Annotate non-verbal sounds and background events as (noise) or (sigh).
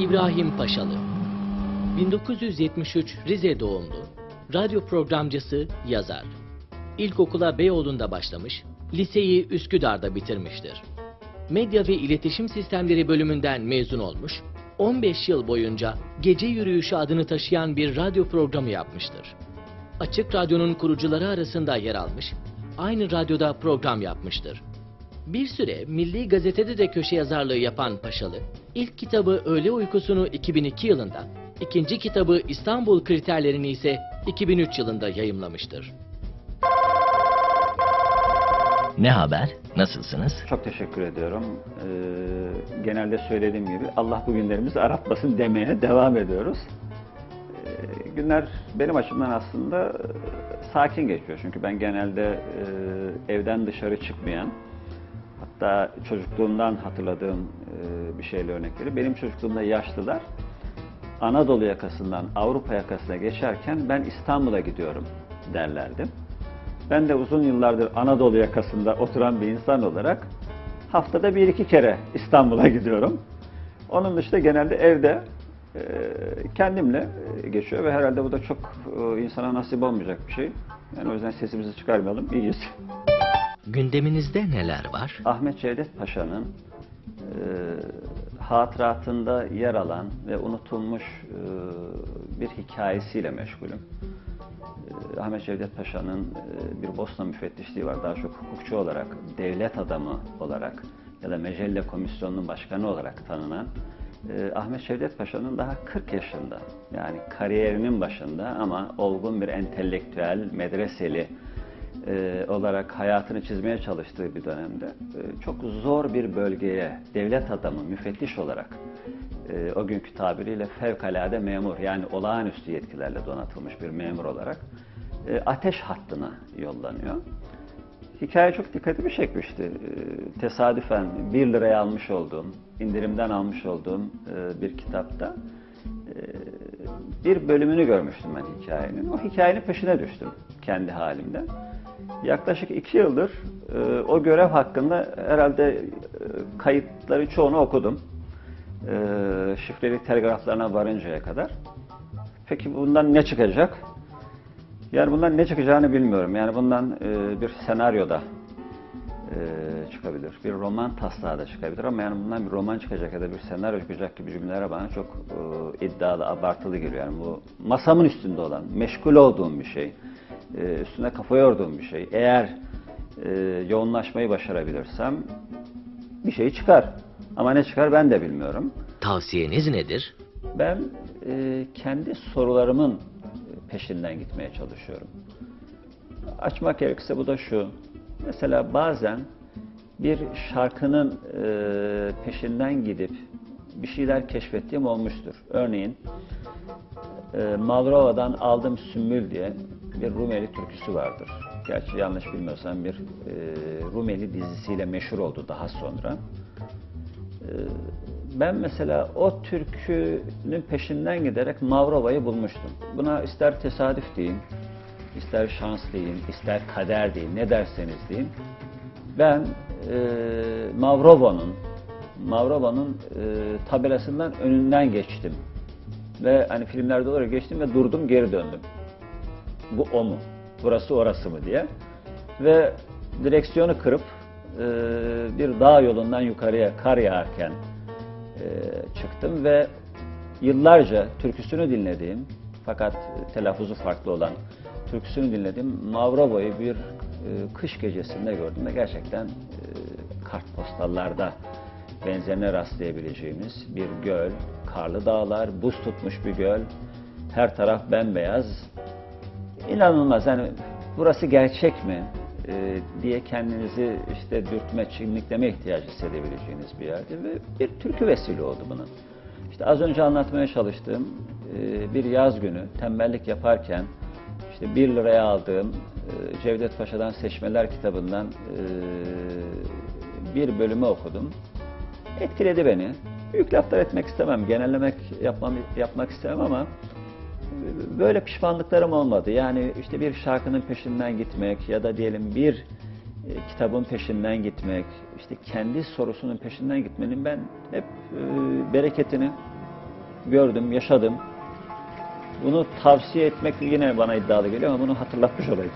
İbrahim Paşalı 1973 Rize doğumlu, radyo programcısı, yazar. İlkokula Beyoğlu'nda başlamış, liseyi Üsküdar'da bitirmiştir. Medya ve İletişim Sistemleri bölümünden mezun olmuş, 15 yıl boyunca Gece Yürüyüşü adını taşıyan bir radyo programı yapmıştır. Açık Radyo'nun kurucuları arasında yer almış, aynı radyoda program yapmıştır. Bir süre Milli Gazete'de de köşe yazarlığı yapan Paşalı, ilk kitabı Öğle Uykusunu 2002 yılında, ikinci kitabı İstanbul Kriterlerini ise 2003 yılında yayımlamıştır. Ne haber? Nasılsınız? Çok teşekkür ediyorum. Ee, genelde söylediğim gibi Allah bu günlerimizi aratmasın demeye devam ediyoruz. Ee, günler benim açımdan aslında sakin geçiyor. Çünkü ben genelde e, evden dışarı çıkmayan, hatta çocukluğumdan hatırladığım bir şeyle örnek vereyim. Benim çocukluğumda yaşlılar Anadolu yakasından Avrupa yakasına geçerken ben İstanbul'a gidiyorum derlerdi. Ben de uzun yıllardır Anadolu yakasında oturan bir insan olarak haftada bir iki kere İstanbul'a (laughs) gidiyorum. Onun dışında genelde evde kendimle geçiyor ve herhalde bu da çok insana nasip olmayacak bir şey. Yani o yüzden sesimizi çıkarmayalım, iyiyiz. Gündeminizde neler var? Ahmet Cevdet Paşa'nın e, hatıratında yer alan ve unutulmuş e, bir hikayesiyle meşgulüm. E, Ahmet Cevdet Paşa'nın e, bir Bosna müfettişliği var. Daha çok hukukçu olarak, devlet adamı olarak ya da Mecelle Komisyonu'nun başkanı olarak tanınan e, Ahmet Cevdet Paşa'nın daha 40 yaşında yani kariyerinin başında ama olgun bir entelektüel, medreseli, e, olarak hayatını çizmeye çalıştığı bir dönemde e, çok zor bir bölgeye devlet adamı, müfettiş olarak e, o günkü tabiriyle fevkalade memur yani olağanüstü yetkilerle donatılmış bir memur olarak e, ateş hattına yollanıyor. Hikaye çok dikkatimi çekmişti. E, tesadüfen 1 liraya almış olduğum, indirimden almış olduğum e, bir kitapta e, bir bölümünü görmüştüm ben hikayenin. O hikayenin peşine düştüm kendi halimde. Yaklaşık iki yıldır e, o görev hakkında herhalde e, kayıtları çoğunu okudum. E, şifreli telgraflarına varıncaya kadar. Peki bundan ne çıkacak? Yani bundan ne çıkacağını bilmiyorum. Yani bundan e, bir senaryoda e, çıkabilir. Bir roman taslağı da çıkabilir ama yani bundan bir roman çıkacak ya da bir senaryo çıkacak gibi cümleler bana çok e, iddialı, abartılı geliyor. Yani bu masamın üstünde olan, meşgul olduğum bir şey, e, üstüne kafa yorduğum bir şey. Eğer e, yoğunlaşmayı başarabilirsem bir şey çıkar. Ama ne çıkar ben de bilmiyorum. Tavsiyeniz nedir? Ben e, kendi sorularımın peşinden gitmeye çalışıyorum. Açmak gerekirse bu da şu. Mesela bazen bir şarkının e, peşinden gidip bir şeyler keşfettiğim olmuştur. Örneğin e, Mavrova'dan Aldım Sümbül diye bir Rumeli türküsü vardır. Gerçi yanlış bilmiyorsam bir e, Rumeli dizisiyle meşhur oldu daha sonra. E, ben mesela o türkünün peşinden giderek Mavrova'yı bulmuştum. Buna ister tesadüf deyin, ister şans deyin, ister kader deyin, ne derseniz deyin. Ben e, Mavrova'nın Mavrova'nın e, tabelasından önünden geçtim. Ve hani filmlerde olur ya, geçtim ve durdum geri döndüm. Bu o mu? Burası orası mı diye. Ve direksiyonu kırıp e, bir dağ yolundan yukarıya kar yağarken e, çıktım ve yıllarca türküsünü dinlediğim fakat telaffuzu farklı olan türküsünü dinlediğim Mavrova'yı bir e, kış gecesinde gördüm ve gerçekten e, kartpostallarda benzerine rastlayabileceğimiz bir göl, karlı dağlar, buz tutmuş bir göl, her taraf bembeyaz. İnanılmaz yani burası gerçek mi e, diye kendinizi işte dürtme, çimdikleme ihtiyacı hissedebileceğiniz bir yerdi ve bir türkü vesile oldu bunun. İşte az önce anlatmaya çalıştığım e, bir yaz günü tembellik yaparken işte 1 liraya aldığım e, Cevdet Paşa'dan Seçmeler kitabından e, bir bölümü okudum. Etkiledi beni. Büyük laflar etmek istemem, genellemek yapmam, yapmak istemem ama böyle pişmanlıklarım olmadı. Yani işte bir şarkının peşinden gitmek ya da diyelim bir e, kitabın peşinden gitmek, işte kendi sorusunun peşinden gitmenin ben hep e, bereketini gördüm, yaşadım. Bunu tavsiye etmek yine bana iddialı geliyor ama bunu hatırlatmış olayım.